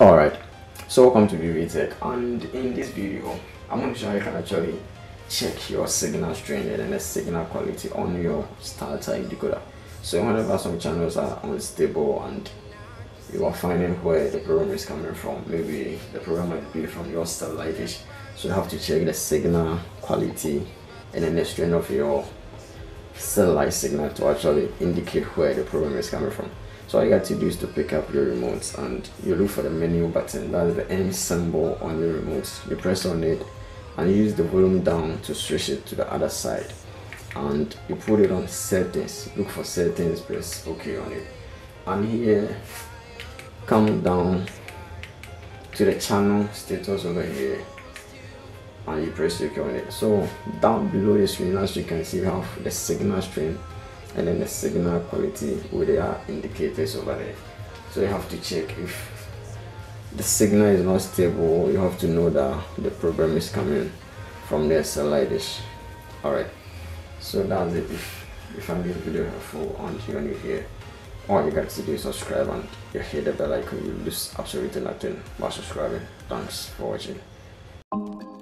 Alright, so welcome to Pbteck and in this video I'm going to show you how can actually check your signal strength and the signal quality on your Startimes decoder. So whenever some channels are unstable and you are finding where the problem is coming from, maybe the problem might be from your satellite dish. So you have to check the signal quality and then the strength of your satellite signal to actually indicate where the problem is coming from. So all you got to do is to pick up your remote and you look for the menu button, that's the M symbol on your remote. You press on it and use the volume down to switch it to the other side. And you put it on settings, look for settings, press OK on it. And here, come down to the channel status over here and you press OK on it. So down below the screen, as you can see, you have the signal strength and then the signal quality with their indicators over there. So you have to check if the signal is not stable, you have to know that the problem is coming from the SLI dish. Alright, so that's it. If you find this video helpful and you're new here, all you got to do is subscribe and you hit the bell icon, you lose absolutely nothing by subscribing. Thanks for watching.